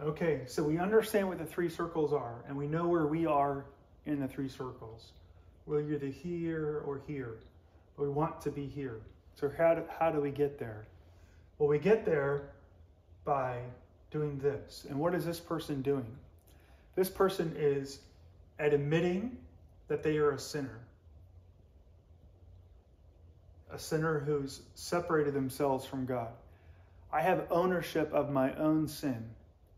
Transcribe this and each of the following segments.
Okay, so we understand what the three circles are, and we know where we are in the three circles. We're either here or here. But we want to be here. So how do, how do we get there? Well, we get there by doing this. And what is this person doing? This person is admitting that they are a sinner. A sinner who's separated themselves from God. I have ownership of my own sin.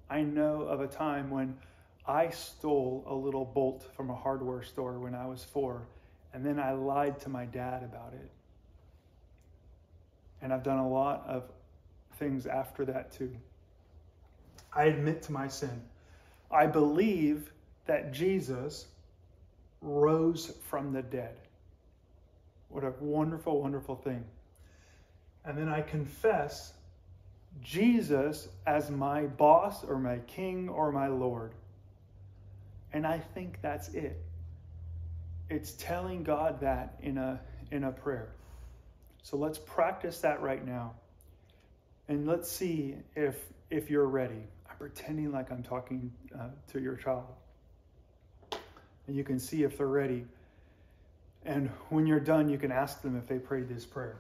I know of a time when I stole a little bolt from a hardware store when I was four, and then I lied to my dad about it. And I've done a lot of things after that too. I admit to my sin. I believe that Jesus rose from the dead. What a wonderful, wonderful thing. And then I confess Jesus as my boss or my king or my Lord. And I think that's it. It's telling God that in a, in a prayer. So let's practice that right now. And let's see if, if you're ready. I'm pretending like I'm talking uh, to your child. And you can see if they're ready. And when you're done, you can ask them if they prayed this prayer.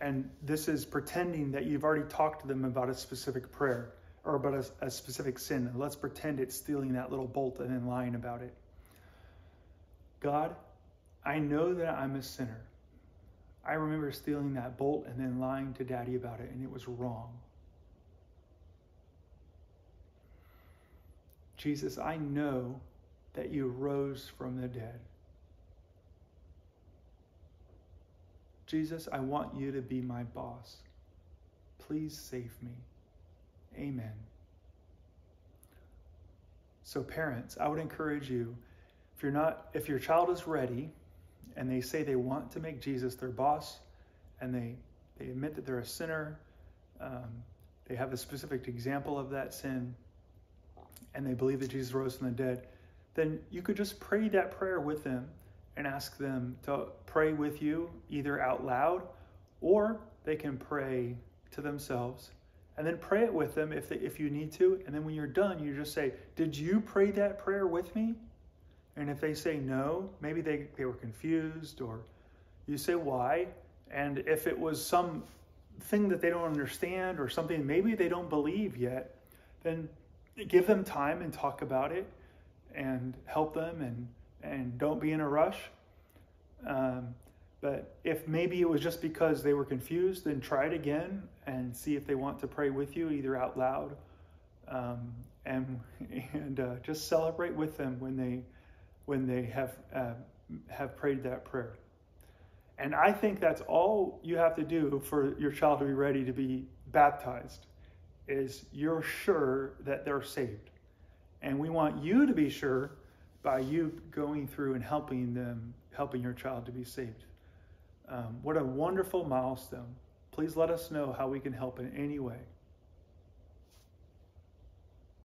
And this is pretending that you've already talked to them about a specific prayer or about a, a specific sin. Let's pretend it's stealing that little bolt and then lying about it. God, I know that I'm a sinner. I remember stealing that bolt and then lying to daddy about it, and it was wrong. Jesus, I know that you rose from the dead. Jesus, I want you to be my boss. Please save me. Amen. So parents, I would encourage you if you're not if your child is ready and they say they want to make Jesus their boss and they they admit that they're a sinner, um, they have a specific example of that sin, and they believe that Jesus rose from the dead, then you could just pray that prayer with them and ask them to pray with you either out loud or they can pray to themselves and then pray it with them if, they, if you need to. And then when you're done, you just say, Did you pray that prayer with me? And if they say no, maybe they, they were confused or you say why. And if it was some thing that they don't understand or something maybe they don't believe yet, then give them time and talk about it and help them and and don't be in a rush. Um, but if maybe it was just because they were confused, then try it again and see if they want to pray with you, either out loud, um, and and uh, just celebrate with them when they when they have uh, have prayed that prayer. And I think that's all you have to do for your child to be ready to be baptized. Is you're sure that they're saved, and we want you to be sure by you going through and helping them, helping your child to be saved. Um, what a wonderful milestone. Please let us know how we can help in any way.